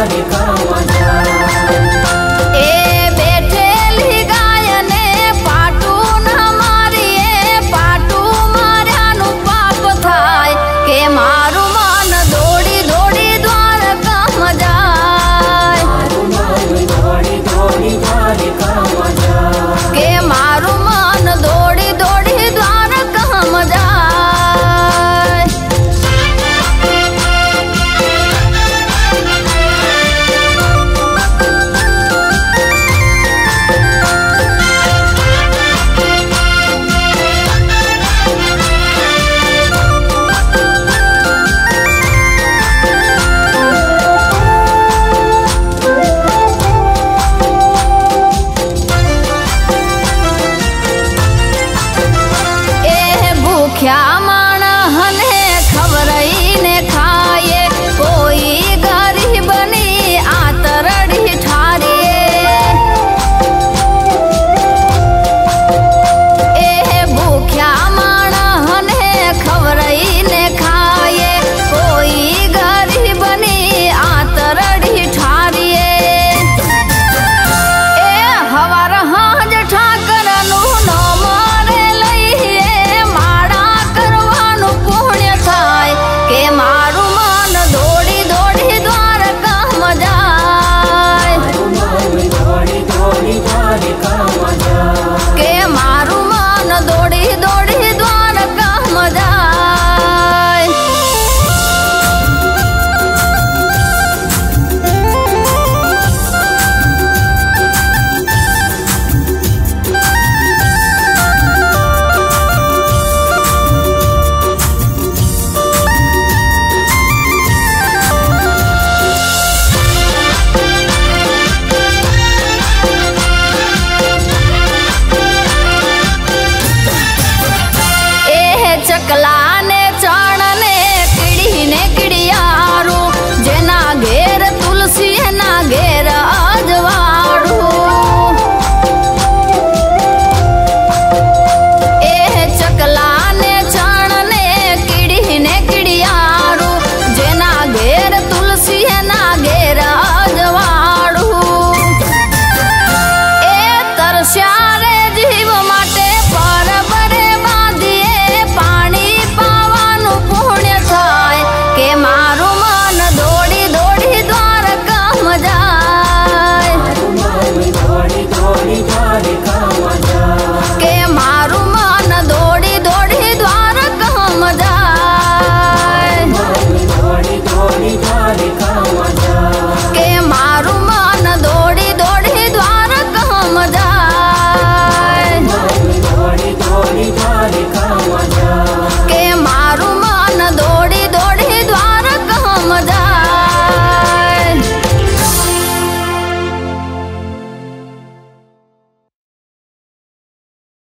Johnny